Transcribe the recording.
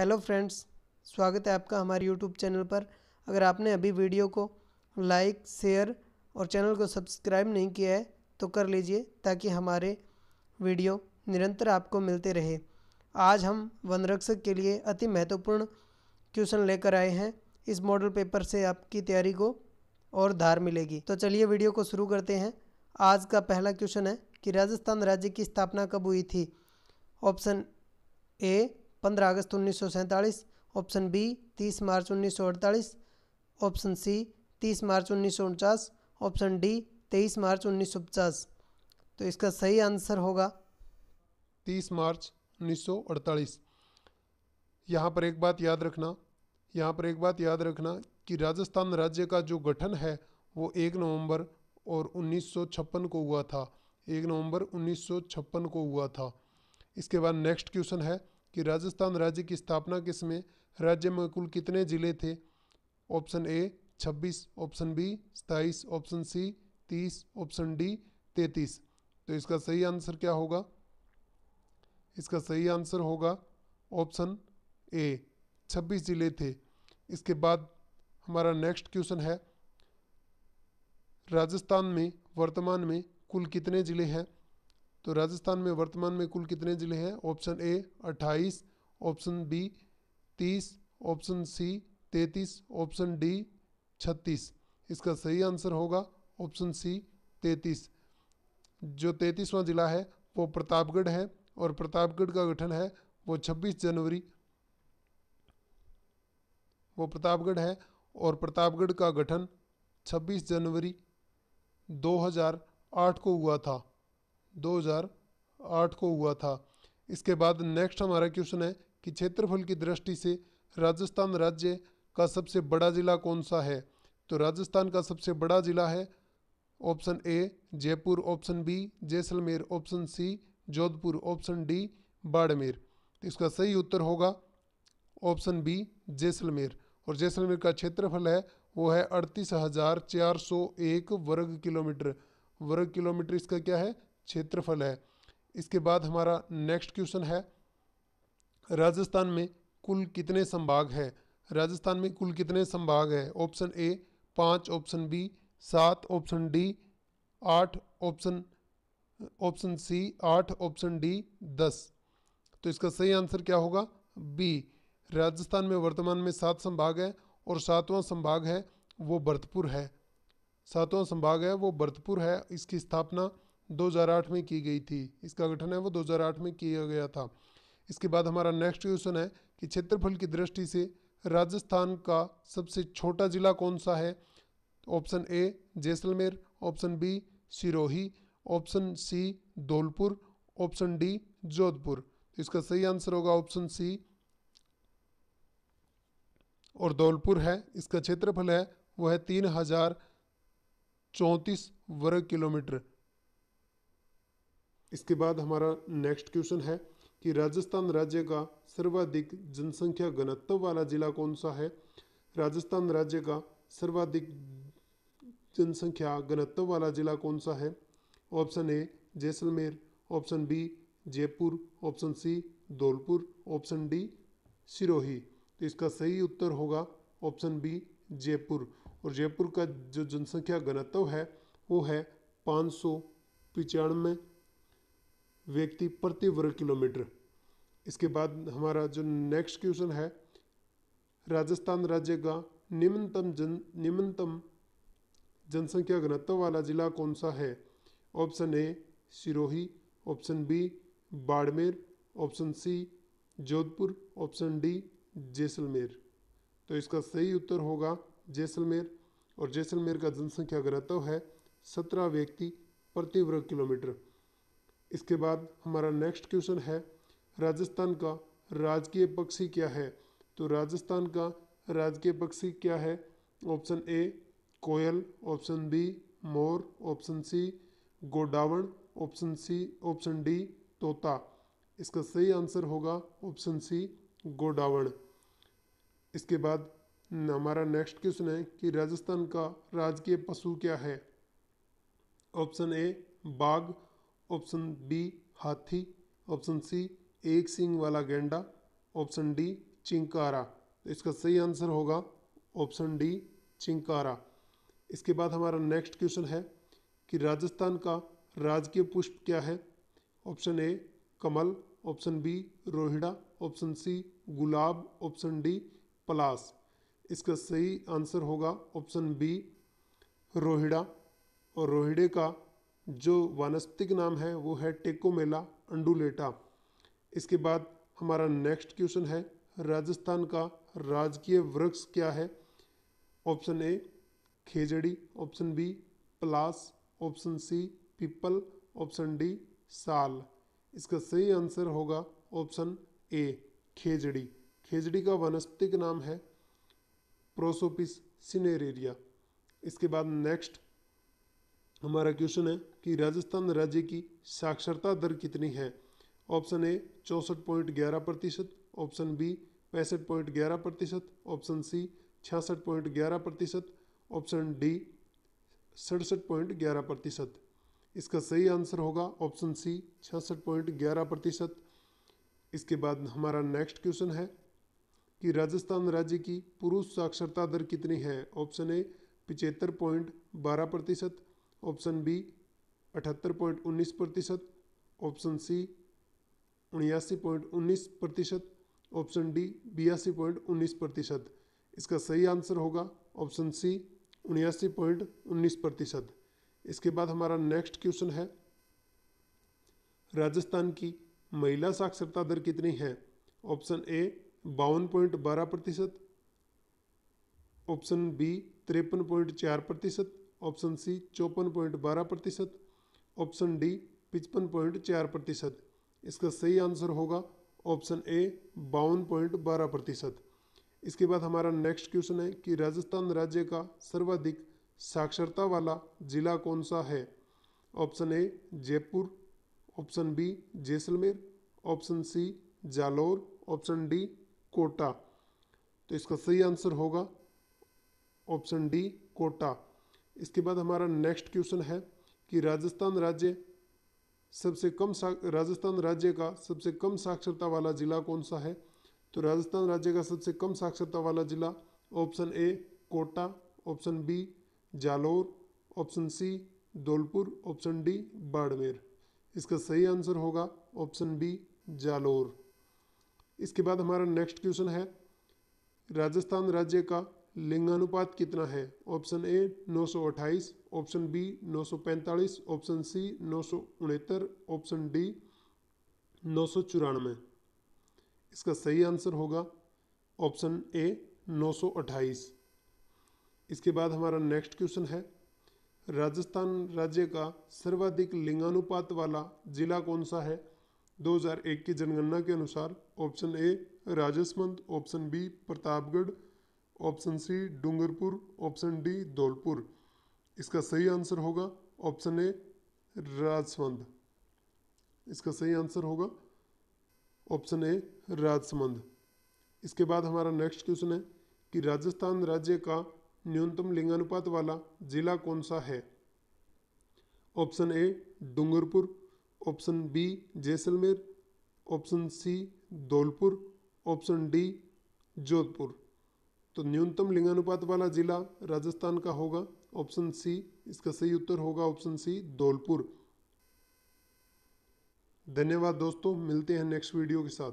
Hello friends, स्वागत है आपका हमारे यूट्यूब चैनल पर। अगर आपने अभी वीडियो को लाइक, शेयर और चैनल को सब्सक्राइब नहीं किया है तो कर लीजिए ताकि हमारे वीडियो निरंतर आपको मिलते रहे। आज हम वनरक्षक के लिए अति महत्वपूर्ण क्वेश्चन लेकर आए हैं। इस मॉडल पेपर से आपकी तैयारी को और धार मिलेगी। तो चलिए वीडियो को शुरू करते हैं। आज का पहला क्वेश्चन है कि राजस्थान राज्य की स्थापना कब हुई थी? ऑप्शन ए पंद्रह अगस्त उन्नीस सौ सैंतालीस ऑप्शन बी तीस मार्च उन्नीस सौ अड़तालीस ऑप्शन सी तीस मार्च उन्नीस सौ उनचास ऑप्शन डी तेईस मार्च उन्नीस सौ पचास। तो इसका सही आंसर होगा। तीस मार्च उन्नीस सौ अड़तालीस। यहाँ पर एक बात याद रखना, यहाँ पर एक बात याद रखना कि राजस्थान राज्य का जो गठन है, वो एक नवंबर और उन्नीस सौ छप्पन को हुआ था। एक नवंबर उन्नीस सौ छप्पन को हुआ था। इसके बाद नेक्स्ट क्वेश्चन है कि राजस्थान राज्य की स्थापना किसमें, राज्य में कुल कितने ज़िले थे? ऑप्शन ए 26 ऑप्शन बी सताईस, ऑप्शन सी 30 ऑप्शन डी 33 तो इसका सही आंसर क्या होगा? इसका सही आंसर होगा ऑप्शन ए 26 ज़िले थे। इसके बाद हमारा नेक्स्ट क्वेश्चन है, राजस्थान में, वर्तमान में कुल कितने ज़िले हैं? तो राजस्थान में वर्तमान में कुल कितने ज़िले हैं? ऑप्शन ए, अट्ठाईस, ऑप्शन बी, तीस, ऑप्शन सी, तैतीस, ऑप्शन डी, छत्तीस। इसका सही आंसर होगा ऑप्शन सी, तैतीस। जो तैतीसवां ज़िला है, वो प्रतापगढ़ है और प्रतापगढ़ का गठन है वो 26 जनवरी। वो प्रतापगढ़ है और प्रतापगढ़ का गठन 26 जनवरी 2008 को हुआ था। 2008 को हुआ था। इसके बाद नेक्स्ट हमारा क्वेश्चन है कि क्षेत्रफल की दृष्टि से राजस्थान राज्य का सबसे बड़ा ज़िला कौन सा है? तो राजस्थान का सबसे बड़ा ज़िला है option A Jaipur option B Jaisalmer option C Jodhpur option D Barmer. तो इसका सही उत्तर होगा ऑप्शन बी जैसलमेर। और जैसलमेर का क्षेत्रफल है, वो है अड़तीस हज़ार चार सौ एक वर्ग किलोमीटर। वर्ग किलोमीटर इसका क्या है? क्षेत्रफल है। इसके बाद हमारा नेक्स्ट क्वेश्चन है, राजस्थान में कुल कितने संभाग है? राजस्थान में कुल कितने संभाग हैं? ऑप्शन ए पाँच ऑप्शन बी सात ऑप्शन डी आठ ऑप्शन ऑप्शन सी आठ ऑप्शन डी दस। तो इसका सही आंसर क्या होगा? बी राजस्थान में वर्तमान में सात संभाग है और सातवां संभाग है, वो भरतपुर है। सातवां संभाग है, वो भरतपुर है। इसकी स्थापना 2008 में की गई थी। इसका गठन है, वो 2008 में किया गया था। इसके बाद हमारा नेक्स्ट क्वेश्चन है कि क्षेत्रफल की दृष्टि से राजस्थान का सबसे छोटा जिला कौन सा है? Option A Jaisalmer, option B Sirohi, option C Dholpur, option D Jodhpur. तो इसका सही आंसर होगा ऑप्शन सी और धौलपुर है, इसका क्षेत्रफल है वह है तीन हज़ार चौंतीस वर्ग किलोमीटर। इसके बाद हमारा नेक्स्ट क्वेश्चन है कि राजस्थान राज्य का सर्वाधिक जनसंख्या घनत्व वाला जिला कौन सा है? राजस्थान राज्य का सर्वाधिक जनसंख्या घनत्व वाला जिला कौन सा है? Option A Jaisalmer. Option B Jaipur. Option C Dholpur. Option D Sirohi. तो इसका सही उत्तर होगा ऑप्शन बी जयपुर। और जयपुर का जो जनसंख्या घनत्व है, वो है पाँच सौ पचानवे। व्यक्ति प्रति वर्ग किलोमीटर। इसके बाद हमारा जो नेक्स्ट क्वेश्चन है, राजस्थान राज्य का निम्नतम जन, निम्नतम जनसंख्या घनत्व वाला जिला कौन सा है? Option A Sirohi. Option B Barmer. Option C Jodhpur. Option D Jaisalmer. तो इसका सही उत्तर होगा जैसलमेर। और जैसलमेर का जनसंख्या घनत्व है सत्रह व्यक्ति प्रति वर्ग किलोमीटर। इसके बाद हमारा नेक्स्ट क्वेश्चन है, राजस्थान का राजकीय पक्षी क्या है? तो राजस्थान का राजकीय पक्षी क्या है? ऑप्शन ए कोयल ऑप्शन बी मोर ऑप्शन सी गोडावण ऑप्शन सी ऑप्शन डी तोता। इसका सही आंसर होगा ऑप्शन सी गोडावण। इसके बाद हमारा नेक्स्ट क्वेश्चन है कि राजस्थान का राजकीय पशु क्या है? ऑप्शन ए बाघ ऑप्शन बी हाथी, ऑप्शन सी एक सिंग वाला गेंडा, ऑप्शन डी चिंकारा। तो इसका सही आंसर होगा ऑप्शन डी चिंकारा। इसके बाद हमारा नेक्स्ट क्वेश्चन है कि राजस्थान का राजकीय पुष्प क्या है? ऑप्शन ए कमल, ऑप्शन बी रोहिड़ा, ऑप्शन सी गुलाब, ऑप्शन डी पलास इसका सही आंसर होगा ऑप्शन बी रोहिड़ा। और रोहिड़े का जो वानस्पतिक नाम है, वो है टेकोमेला अंडुलेटा। इसके बाद हमारा नेक्स्ट क्वेश्चन है, राजस्थान का राजकीय वृक्ष क्या है? ऑप्शन ए, खेजड़ी, ऑप्शन बी, पलास, ऑप्शन सी, पीपल, ऑप्शन डी, साल। इसका सही आंसर होगा ऑप्शन ए, खेजड़ी। खेजड़ी का वनस्पतिक नाम है, प्रोसोपिस सिनेरेरिया। इसके बाद नेक्स्ट हमारा क्वेश्चन है कि राजस्थान राज्य की साक्षरता दर कितनी है? ऑप्शन ए, चौंसठ पॉइंट ग्यारह प्रतिशत। ऑप्शन बी, पैंसठ पॉइंट ग्यारह प्रतिशत। ऑप्शन सी, छियासठ पॉइंट ग्यारह प्रतिशत। ऑप्शन डी, सड़सठ पॉइंट ग्यारह प्रतिशत। इसका सही आंसर होगा ऑप्शन सी, छियासठ पॉइंट ग्यारह प्रतिशत। इसके बाद हमारा नेक्स्ट क्वेश्चन है कि राजस्थान राज्य की पुरुष साक्षरता दर कितनी है? ऑप्शन ए, पिचहत्तर पॉइंट बारह प्रतिशत। ऑप्शन बी, अठहत्तर पॉइंट उन्नीस प्रतिशत, ऑप्शन सी, उन्यासी पॉइंट उन्नीस प्रतिशत, ऑप्शन डी, बयासी पॉइंट उन्नीस प्रतिशत। इसका सही आंसर होगा ऑप्शन सी, उन्यासी पॉइंट उन्नीस प्रतिशत। इसके बाद हमारा नेक्स्ट क्वेश्चन है, राजस्थान की महिला साक्षरता दर कितनी है? ऑप्शन ए, बावन पॉइंट बारह प्रतिशत, ऑप्शन बी, तिरपन पॉइंट चार प्रतिशत ऑप्शन सी चौपन पॉइंट बारह प्रतिशत, ऑप्शन डी पिचपन पॉइंट चार प्रतिशत। इसका सही आंसर होगा ऑप्शन ए बावन पॉइंट बारह प्रतिशत। इसके बाद हमारा नेक्स्ट क्वेश्चन है कि राजस्थान राज्य का सर्वाधिक साक्षरता वाला जिला कौन सा है? Option A Jaipur, option B Jaisalmer, option C Jalore, option D Kota. तो इसका सही आंसर होगा ऑप्शन डी कोटा। इसके बाद हमारा नेक्स्ट क्वेश्चन है कि राजस्थान राज्य सबसे कम राजस्थान राज्य का सबसे कम साक्षरता वाला जिला कौन सा है? तो राजस्थान राज्य का सबसे कम साक्षरता वाला जिला option A Kota option B Jalore option C Dholpur option D Barmer. इसका सही आंसर होगा ऑप्शन बी जालोर। इसके बाद हमारा नेक्स्ट क्वेश्चन है, राजस्थान राज्य का लिंगानुपात कितना है? ऑप्शन ए नौ सौ अट्ठाईस, ऑप्शन बी नौ सौ पैंतालीस, ऑप्शन सी नौ सौ उनहत्तर, ऑप्शन डी नौ सौ चौरानवे। इसका सही आंसर होगा ऑप्शन ए नौ सौ अट्ठाईस। इसके बाद हमारा नेक्स्ट क्वेश्चन है, राजस्थान राज्य का सर्वाधिक लिंगानुपात वाला जिला कौन सा है? 2001 की जनगणना के अनुसार option A Rajsamand, option B Pratapgarh option C Dungarpur, option D Dholpur. इसका सही आंसर होगा ऑप्शन ए राजसमंद। इसका सही आंसर होगा ऑप्शन ए राजसमंद। इसके बाद हमारा नेक्स्ट क्वेश्चन है कि राजस्थान राज्य का न्यूनतम लिंगानुपात वाला जिला कौन सा है? Option A Dungarpur, option B Jaisalmer, option C Dholpur, option D Jodhpur. तो न्यूनतम लिंगानुपात वाला जिला राजस्थान का होगा ऑप्शन सी इसका सही उत्तर होगा ऑप्शन सी धौलपुर। धन्यवाद दोस्तों, मिलते हैं नेक्स्ट वीडियो के साथ।